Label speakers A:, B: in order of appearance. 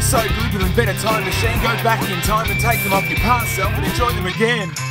A: So good with a better time machine. Go back in time and take them off your past self and enjoy them again.